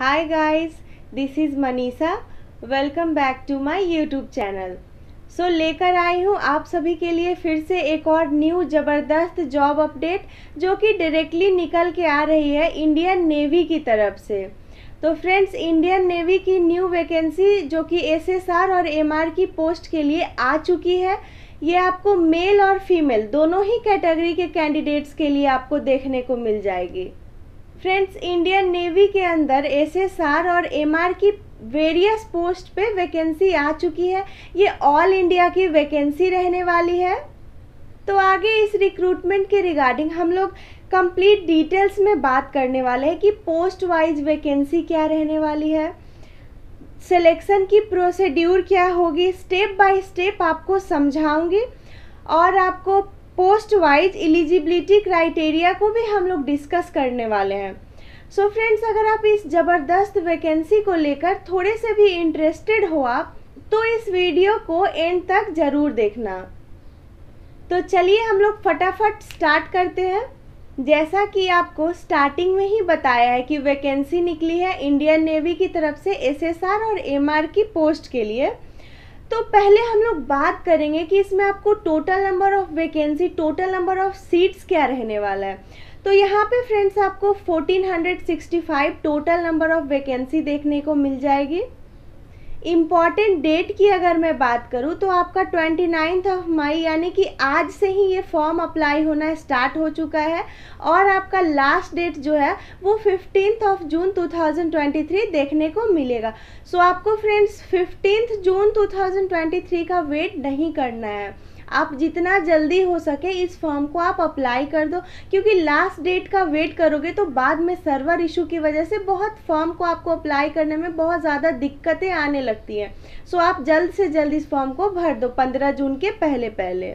Hi guys, this is Manisha. Welcome back to my YouTube channel so लेकर आई हूँ आप सभी के लिए फिर से एक और न्यू ज़बरदस्त जॉब अपडेट जो कि डायरेक्टली निकल के आ रही है इंडियन नेवी की तरफ़ से। तो फ्रेंड्स इंडियन नेवी की न्यू वैकेंसी जो कि एसएसआर और एमआर की पोस्ट के लिए आ चुकी है ये आपको मेल और फीमेल दोनों ही कैटेगरी के कैंडिडेट्स के लिए आपको देखने को मिल जाएगी। फ्रेंड्स, इंडियन नेवी के अंदर एसएसआर और एमआर की वेरियस पोस्ट पे वैकेंसी आ चुकी है। ये ऑल इंडिया की वैकेंसी रहने वाली है। तो आगे इस रिक्रूटमेंट के रिगार्डिंग हम लोग कंप्लीट डिटेल्स में बात करने वाले हैं कि पोस्ट वाइज वैकेंसी क्या रहने वाली है। सिलेक्शन की प्रोसीड्यूर क्या होगी? स्टेप बाय स्टेप आपको समझाऊँगी और आपको पोस्ट वाइज एलिजिबिलिटी क्राइटेरिया को भी हम लोग डिस्कस करने वाले हैं। सो so फ्रेंड्स अगर आप इस ज़बरदस्त वैकेंसी को लेकर थोड़े से भी इंटरेस्टेड हो आप तो इस वीडियो को एंड तक ज़रूर देखना। तो चलिए हम लोग फटाफट स्टार्ट करते हैं। जैसा कि आपको स्टार्टिंग में ही बताया है कि वैकेंसी निकली है इंडियन नेवी की तरफ़ से एसएसआर और एमआर की पोस्ट के लिए। तो पहले हम लोग बात करेंगे कि इसमें आपको total number of vacancy total number of seats क्या रहने वाला है। तो यहाँ पे फ्रेंड्स आपको 1465 टोटल नंबर ऑफ़ वैकेंसी देखने को मिल जाएगी। इंपॉर्टेंट डेट की अगर मैं बात करूँ तो आपका ट्वेंटी नाइन्थ ऑफ़ मई यानी कि आज से ही ये फॉर्म अप्लाई होना स्टार्ट हो चुका है। और आपका लास्ट डेट जो है वो फिफ्टींथ ऑफ़ जून 2023 देखने को मिलेगा। सो so, आपको फ्रेंड्स फिफ्टींथ जून 2023 का वेट नहीं करना है। आप जितना जल्दी हो सके इस फॉर्म को आप अप्लाई कर दो, क्योंकि लास्ट डेट का वेट करोगे तो बाद में सर्वर इशू की वजह से बहुत फॉर्म को आपको अप्लाई करने में बहुत ज़्यादा दिक्कतें आने लगती हैं। सो आप जल्द से जल्द इस फॉर्म को भर दो पंद्रह जून के पहले पहले।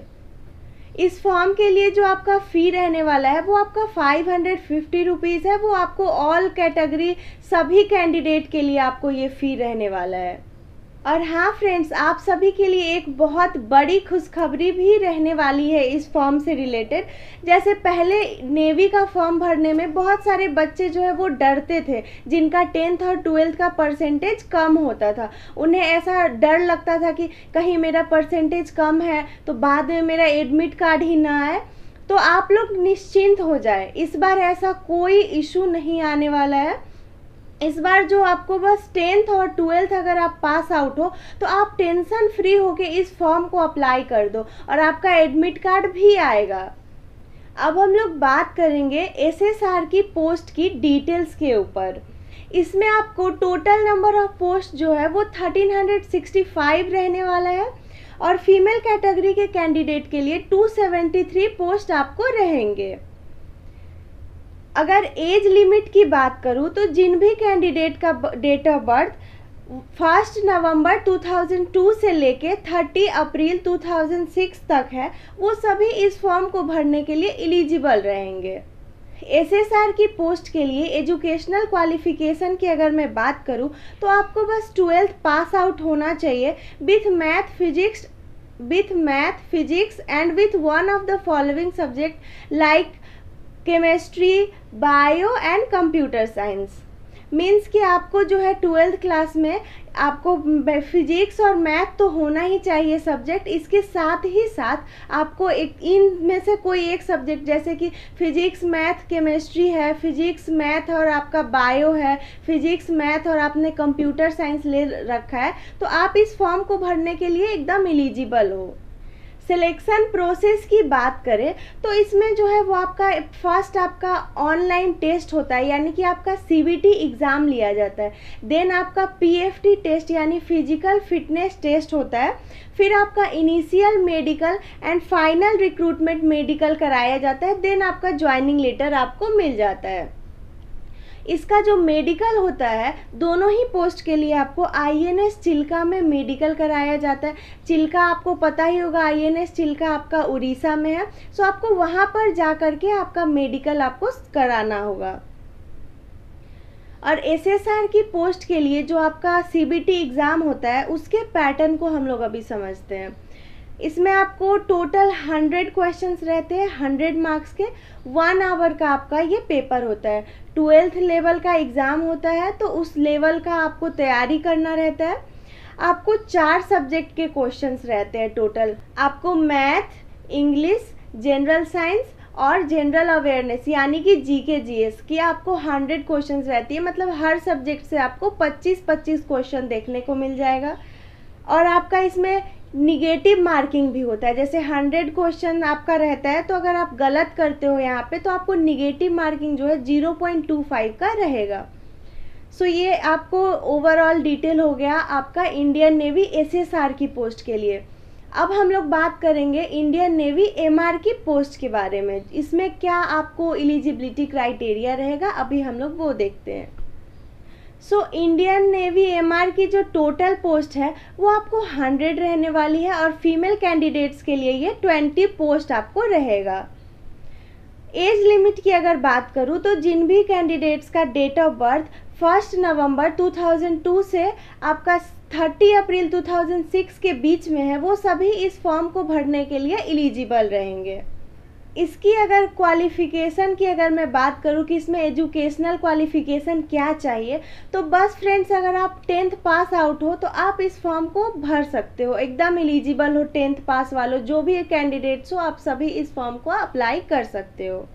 इस फॉर्म के लिए जो आपका फ़ी रहने वाला है, वो आपका फाइव हंड्रेड फिफ्टी रुपीज़ है। वो आपको ऑल कैटेगरी सभी कैंडिडेट के लिए आपको ये फ़ी रहने वाला है। और हाँ फ्रेंड्स आप सभी के लिए एक बहुत बड़ी खुशखबरी भी रहने वाली है इस फॉर्म से रिलेटेड जैसे पहले नेवी का फॉर्म भरने में बहुत सारे बच्चे जो है वो डरते थे, जिनका टेंथ और ट्वेल्थ का परसेंटेज कम होता था। उन्हें ऐसा डर लगता था कि कहीं मेरा परसेंटेज कम है तो बाद में मेरा एडमिट कार्ड ही ना आए। तो आप लोग निश्चिंत हो जाए। इस बार ऐसा कोई इशू नहीं आने वाला है। इस बार जो आपको बस टेंथ और ट्वेल्थ अगर आप पास आउट हो तो आप टेंशन फ्री होके इस फॉर्म को अप्लाई कर दो और आपका एडमिट कार्ड भी आएगा। अब हम लोग बात करेंगे एसएसआर की पोस्ट की डिटेल्स के ऊपर। इसमें आपको टोटल नंबर ऑफ़ पोस्ट जो है वो 1365 रहने वाला है और फीमेल कैटेगरी के कैंडिडेट के लिए 273 पोस्ट आपको रहेंगे। अगर एज लिमिट की बात करूँ तो जिन भी कैंडिडेट का date of birth first November 2002 से लेके 30 अप्रैल 2006 तक है, वो सभी इस फॉर्म को भरने के लिए एलिजिबल रहेंगे। एसएसआर की पोस्ट के लिए एजुकेशनल क्वालिफिकेशन की अगर मैं बात करूँ तो आपको बस ट्वेल्थ पास आउट होना चाहिए with math physics with math physics and with one of the following subject like chemistry bio and computer science means कि आपको जो है ट्वेल्थ क्लास में आपको फिजिक्स और मैथ तो होना ही चाहिए सब्जेक्ट इसके साथ ही साथ आपको एक, इन में से कोई एक सब्जेक्ट जैसे कि फिजिक्स मैथ केमिस्ट्री है फिजिक्स मैथ और आपका बायो है फिजिक्स मैथ और आपने कंप्यूटर साइंस ले रखा है तो आप इस फॉर्म को भरने के लिए एकदम एलिजिबल हो। सिलेक्शन प्रोसेस की बात करें तो इसमें जो है वो आपका फ़र्स्ट आपका ऑनलाइन टेस्ट होता है, यानी कि आपका सीबीटी एग्ज़ाम लिया जाता है। देन आपका पीएफटी टेस्ट यानी फ़िज़िकल फिटनेस टेस्ट होता है। फिर आपका initial medical and final recruitment medical कराया जाता है। देन आपका ज्वाइनिंग लेटर आपको मिल जाता है। इसका जो मेडिकल होता है, दोनों ही पोस्ट के लिए आपको आईएनएस चिल्का में मेडिकल कराया जाता है। चिल्का आपको पता ही होगा आईएनएस चिल्का आपका उड़ीसा में है। सो आपको वहाँ पर जा कर के आपका मेडिकल आपको कराना होगा। और एसएसआर की पोस्ट के लिए जो आपका सीबीटी एग्ज़ाम होता है, उसके पैटर्न को हम लोग अभी समझते हैं। इसमें आपको टोटल हंड्रेड क्वेश्चंस रहते हैं हंड्रेड मार्क्स के। वन आवर का आपका ये पेपर होता है। ट्वेल्थ लेवल का एग्ज़ाम होता है तो उस लेवल का आपको तैयारी करना रहता है। आपको चार सब्जेक्ट के क्वेश्चंस रहते हैं टोटल। आपको मैथ, इंग्लिश, जनरल साइंस और जनरल अवेयरनेस, यानी कि जी के जी एस की आपको हंड्रेड क्वेश्चन रहती है। मतलब हर सब्जेक्ट से आपको पच्चीस पच्चीस क्वेश्चन देखने को मिल जाएगा। और आपका इसमें निगेटिव मार्किंग भी होता है। जैसे हंड्रेड क्वेश्चन आपका रहता है तो अगर आप गलत करते हो यहाँ पे तो आपको निगेटिव मार्किंग जो है ज़ीरो पॉइंट टू फाइव का रहेगा। सो so, ये आपको ओवरऑल डिटेल हो गया आपका इंडियन नेवी एसएसआर की पोस्ट के लिए। अब हम लोग बात करेंगे इंडियन नेवी एमआर की पोस्ट के बारे में। इसमें क्या आपको एलिजिबिलिटी क्राइटेरिया रहेगा अभी हम लोग वो देखते हैं। सो इंडियन नेवी एमआर की जो टोटल पोस्ट है, वो आपको हंड्रेड रहने वाली है और फीमेल कैंडिडेट्स के लिए ये ट्वेंटी पोस्ट आपको रहेगा। एज लिमिट की अगर बात करूँ तो जिन भी कैंडिडेट्स का date of birth first November 2002 से आपका 30 अप्रैल 2006 के बीच में है, वो सभी इस फॉर्म को भरने के लिए एलिजिबल रहेंगे। इसकी अगर क्वालिफ़िकेशन की अगर मैं बात करूँ कि इसमें एजुकेशनल क्वालिफ़िकेशन क्या चाहिए तो बस फ्रेंड्स अगर आप टेंथ पास आउट हो तो आप इस फॉर्म को भर सकते हो। एकदम एलिजिबल हो टेंथ पास वालों, जो भी कैंडिडेट्स हो, आप सभी इस फॉर्म को अप्लाई कर सकते हो।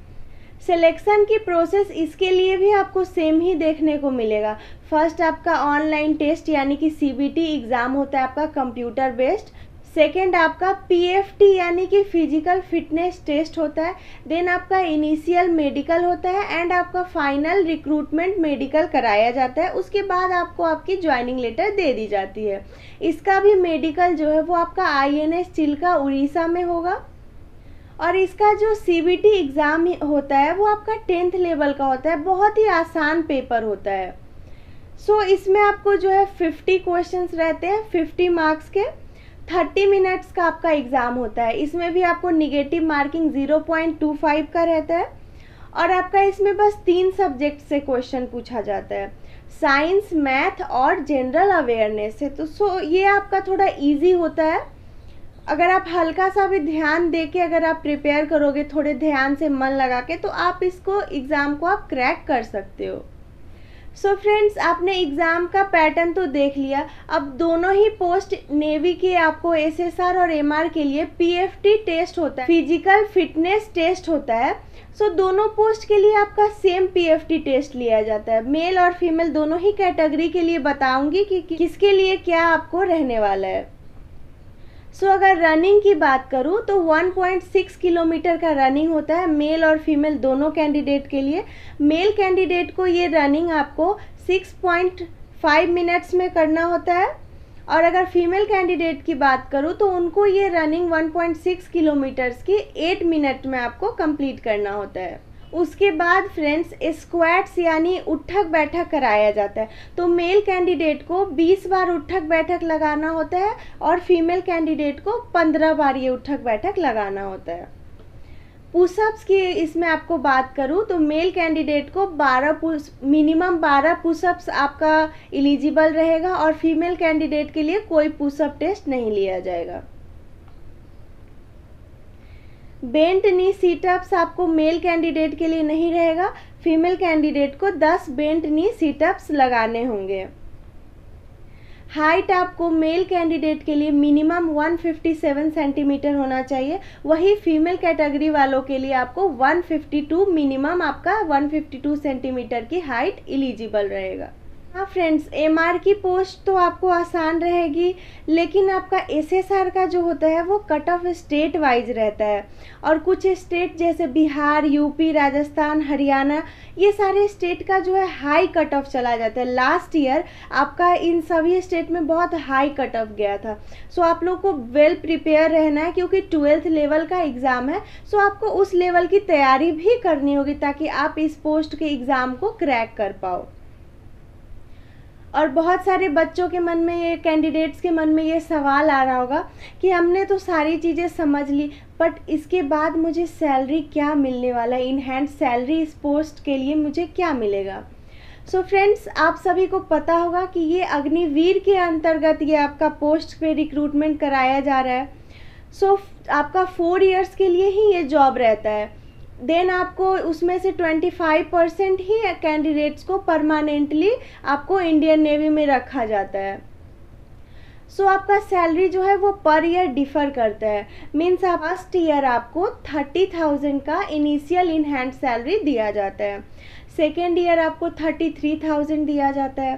सिलेक्शन की प्रोसेस इसके लिए भी आपको सेम ही देखने को मिलेगा। फ़र्स्ट आपका ऑनलाइन टेस्ट यानी कि सीबीटी एग्ज़ाम होता है आपका कंप्यूटर बेस्ड सेकेंड आपका पीएफटी यानी कि फ़िज़िकल फिटनेस टेस्ट होता है। देन आपका इनिशियल मेडिकल होता है एंड आपका फाइनल रिक्रूटमेंट मेडिकल कराया जाता है। उसके बाद आपको आपकी ज्वाइनिंग लेटर दे दी जाती है। इसका भी मेडिकल जो है वो आपका I N S Chilka Orissa में होगा। और इसका जो सी बी टी एग्ज़ाम होता है वो आपका टेंथ लेवल का होता है। बहुत ही आसान पेपर होता है। सो so, इसमें आपको जो है फिफ्टी क्वेश्चंस रहते हैं फिफ्टी मार्क्स के। थर्टी मिनट्स का आपका एग्ज़ाम होता है। इसमें भी आपको negative marking zero point two five का रहता है और आपका इसमें बस तीन सब्जेक्ट से क्वेश्चन पूछा जाता है। साइंस मैथ और जनरल अवेयरनेस है तो सो ये आपका थोड़ा इजी होता है। अगर आप हल्का सा भी ध्यान दे के अगर आप प्रिपेयर करोगे, थोड़े ध्यान से मन लगा के तो आप इसको एग्ज़ाम को आप क्रैक कर सकते हो। सो so फ्रेंड्स आपने एग्ज़ाम का पैटर्न तो देख लिया। अब दोनों ही पोस्ट नेवी के आपको एसएसआर और एमआर के लिए पीएफटी टेस्ट होता है। फ़िज़िकल फिटनेस टेस्ट होता है। सो so, दोनों पोस्ट के लिए आपका सेम पीएफटी टेस्ट लिया जाता है। मेल और फीमेल दोनों ही कैटेगरी के लिए बताऊँगी कि किसके लिए क्या आपको रहने वाला है। सो so, अगर रनिंग की बात करूँ तो 1.6 किलोमीटर का रनिंग होता है मेल और फीमेल दोनों कैंडिडेट के लिए। मेल कैंडिडेट को ये रनिंग आपको 6.5 मिनट्स में करना होता है। और अगर फीमेल कैंडिडेट की बात करूँ तो उनको ये रनिंग 1.6 किलोमीटर्स की 8 मिनट में आपको कंप्लीट करना होता है। उसके बाद फ्रेंड्स स्क्वाट्स यानी उठक बैठक कराया जाता है। तो मेल कैंडिडेट को 20 बार उठक बैठक लगाना होता है और फीमेल कैंडिडेट को 15 बार ये उठक बैठक लगाना होता है। पुशअप्स की इसमें आपको बात करूँ तो मेल कैंडिडेट को 12 पुश मिनिमम 12 पुशअप्स आपका एलिजिबल रहेगा और फीमेल कैंडिडेट के लिए कोई पुशअप टेस्ट नहीं लिया जाएगा। बेंट नी सीटअप्स आपको मेल कैंडिडेट के लिए नहीं रहेगा। फीमेल कैंडिडेट को 10 बेंट नी सीटअप्स लगाने होंगे। हाइट आपको मेल कैंडिडेट के लिए मिनिमम 157 सेंटीमीटर होना चाहिए। वही फीमेल कैटेगरी वालों के लिए आपको 152 मिनिमम आपका 152 सेंटीमीटर की हाइट एलिजिबल रहेगा। हाँ फ्रेंड्स एमआर की पोस्ट तो आपको आसान रहेगी, लेकिन आपका एसएसआर का जो होता है, वो कट ऑफ़ स्टेट वाइज रहता है। और कुछ स्टेट जैसे बिहार यूपी राजस्थान, हरियाणा, ये सारे स्टेट का जो है हाई कट ऑफ़ चला जाता है। लास्ट ईयर आपका इन सभी स्टेट में बहुत हाई कट ऑफ़ गया था। सो आप लोग को वेल प्रिपेयर रहना है, क्योंकि ट्वेल्थ लेवल का एग्ज़ाम है। सो आपको उस लेवल की तैयारी भी करनी होगी, ताकि आप इस पोस्ट के एग्ज़ाम को क्रैक कर पाओ। और बहुत सारे बच्चों के मन में ये कैंडिडेट्स के मन में ये सवाल आ रहा होगा कि हमने तो सारी चीज़ें समझ ली बट इसके बाद मुझे सैलरी क्या मिलने वाला है? इन हैंड सैलरी इस पोस्ट के लिए मुझे क्या मिलेगा? सो so फ्रेंड्स आप सभी को पता होगा कि ये अग्निवीर के अंतर्गत ये आपका पोस्ट पे रिक्रूटमेंट कराया जा रहा है। सो so, आपका फोर इयर्स के लिए ही ये जॉब रहता है। देन आपको उसमें से 25 परसेंट ही कैंडिडेट्स को परमानेंटली आपको इंडियन नेवी में रखा जाता है। सो so, आपका सैलरी जो है वो पर ईयर डिफर करता है। मीन्स आप फ़र्स्ट ईयर आपको थर्टी थाउज़ेंड का इनिशियल इन हैंड सैलरी दिया जाता है। सेकेंड ईयर आपको थर्टी थ्री थाउज़ेंड दिया जाता है।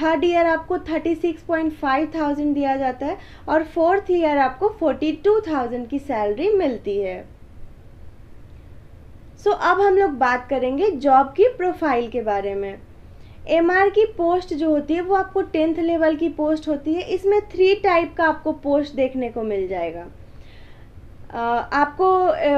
थर्ड ईयर आपको thirty six point five thousand दिया जाता है। और फोर्थ ईयर आपको फोर्टी टू थाउज़ेंड की सैलरी मिलती है। सो अब हम लोग बात करेंगे जॉब की प्रोफ़ाइल के बारे में। एमआर की पोस्ट जो होती है, वो आपको टेंथ लेवल की पोस्ट होती है। इसमें थ्री टाइप का आपको पोस्ट देखने को मिल जाएगा। आपको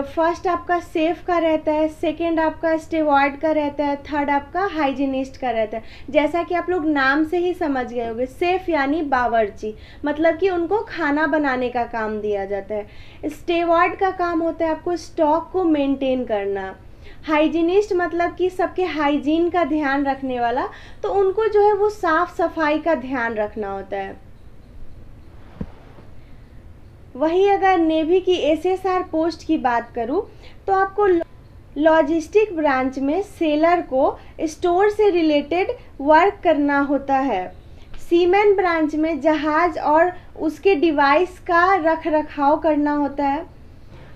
फ़र्स्ट आपका सेफ़ का रहता है सेकंड आपका स्टेवार्ड का रहता है थर्ड आपका हाइजीनिस्ट का रहता है। जैसा कि आप लोग नाम से ही समझ गए होंगे सेफ़ यानी बावर्ची मतलब कि उनको खाना बनाने का काम दिया जाता है। स्टेवार्ड का काम होता है आपको स्टॉक को मेंटेन करना। हाइजीनिस्ट मतलब कि सबके हाइजीन का ध्यान रखने वाला तो उनको जो है वो साफ़ सफ़ाई का ध्यान रखना होता है। वही अगर नेवी की एसएसआर पोस्ट की बात करूँ तो आपको लॉजिस्टिक ब्रांच में सेलर को स्टोर से रिलेटेड वर्क करना होता है। सीमेन ब्रांच में जहाज़ और उसके डिवाइस का रख रखाव करना होता है।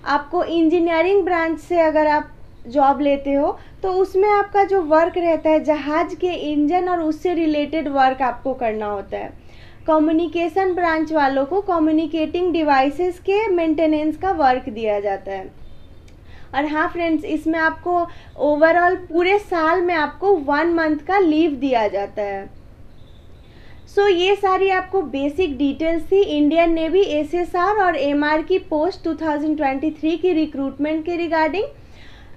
आपको इंजीनियरिंग ब्रांच से अगर आप जॉब लेते हो तो उसमें आपका जो वर्क रहता है, जहाज़ के इंजन और उससे रिलेटेड वर्क आपको करना होता है। कम्युनिकेशन ब्रांच वालों को कम्युनिकेटिंग डिवाइसेस के मेंटेनेंस का वर्क दिया जाता है। और हाँ फ्रेंड्स इसमें आपको ओवरऑल पूरे साल में आपको वन मंथ का लीव दिया जाता है। सो so, ये सारी आपको बेसिक डिटेल्स थी। इंडियन नेवी एसएसआर और एमआर की पोस्ट 2023 की रिक्रूटमेंट के रिगार्डिंग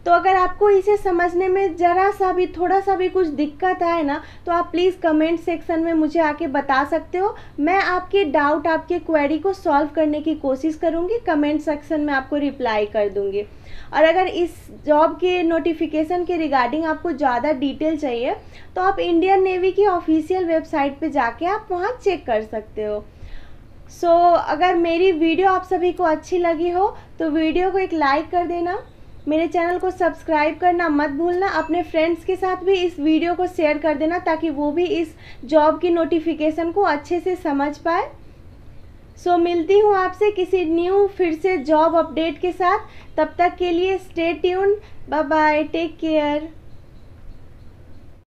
तो अगर आपको इसे समझने में ज़रा सा भी थोड़ा सा भी कुछ दिक्कत आए ना तो आप प्लीज़ कमेंट सेक्शन में मुझे आके बता सकते हो। मैं आपके डाउट आपके क्वेरी को सॉल्व करने की कोशिश करूँगी। कमेंट सेक्शन में आपको रिप्लाई कर दूँगी। और अगर इस जॉब के नोटिफिकेशन के रिगार्डिंग आपको ज़्यादा डिटेल चाहिए तो आप इंडियन नेवी की ऑफिशियल वेबसाइट पे जाके आप वहाँ चेक कर सकते हो। सो so, अगर मेरी वीडियो आप सभी को अच्छी लगी हो तो वीडियो को एक लाइक कर देना। मेरे चैनल को सब्सक्राइब करना मत भूलना अपने फ्रेंड्स के साथ भी इस वीडियो को शेयर कर देना ताकि वो भी इस जॉब की नोटिफिकेशन को अच्छे से समझ पाए। सो so, मिलती हूँ आपसे किसी न्यू फिर से जॉब अपडेट के साथ। तब तक के लिए stay tune bye bye take care